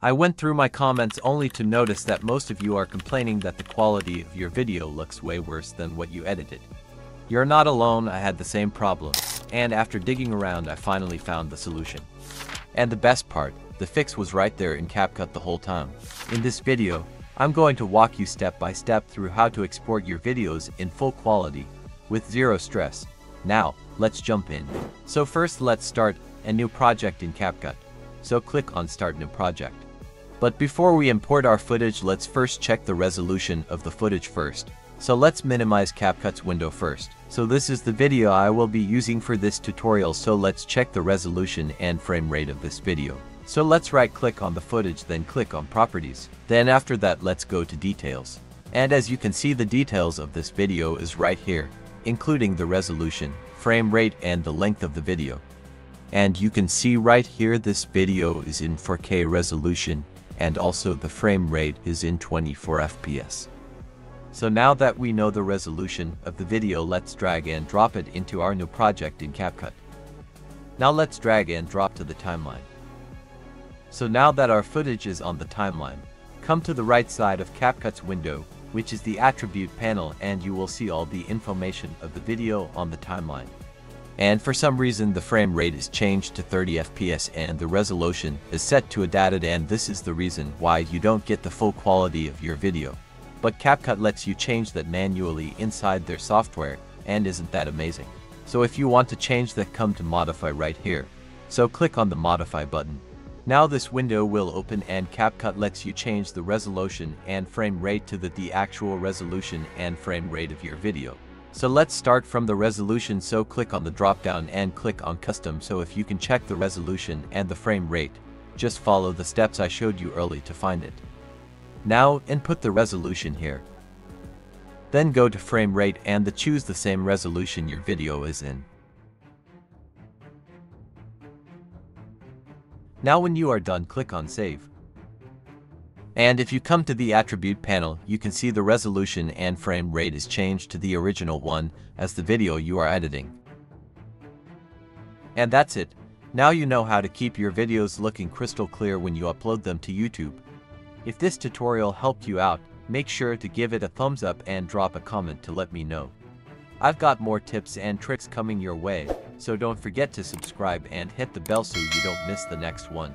I went through my comments only to notice that most of you are complaining that the quality of your video looks way worse than what you edited. You're not alone, I had the same problem, and after digging around I finally found the solution. And the best part, the fix was right there in CapCut the whole time. In this video, I'm going to walk you step by step through how to export your videos in full quality with zero stress. Now, let's jump in. So first let's start a new project in CapCut. So click on Start New Project. But before we import our footage, let's first check the resolution of the footage first. So let's minimize CapCut's window first. So this is the video I will be using for this tutorial so let's check the resolution and frame rate of this video. So let's right click on the footage then click on properties. Then after that let's go to details. And as you can see the details of this video is right here, including the resolution, frame rate and the length of the video. And you can see right here this video is in 4K resolution and also the frame rate is in 24 FPS. So now that we know the resolution of the video, let's drag and drop it into our new project in CapCut. Now let's drag and drop to the timeline. So now that our footage is on the timeline, come to the right side of CapCut's window, which is the attribute panel and you will see all the information of the video on the timeline. And for some reason the frame rate is changed to 30 FPS and the resolution is set to a dated and this is the reason why you don't get the full quality of your video. But CapCut lets you change that manually inside their software, and isn't that amazing? So if you want to change that come to modify right here. So click on the modify button. Now this window will open and CapCut lets you change the resolution and frame rate to the, the actual resolution and frame rate of your video. So let's start from the resolution so click on the drop down and click on custom so if you can check the resolution and the frame rate, just follow the steps I showed you early to find it. Now input the resolution here. Then go to frame rate and the choose the same resolution your video is in. Now when you are done click on save. And if you come to the attribute panel, you can see the resolution and frame rate is changed to the original one as the video you are editing. And that's it. Now you know how to keep your videos looking crystal clear when you upload them to YouTube. If this tutorial helped you out, make sure to give it a thumbs up and drop a comment to let me know. I've got more tips and tricks coming your way, so don't forget to subscribe and hit the bell so you don't miss the next one.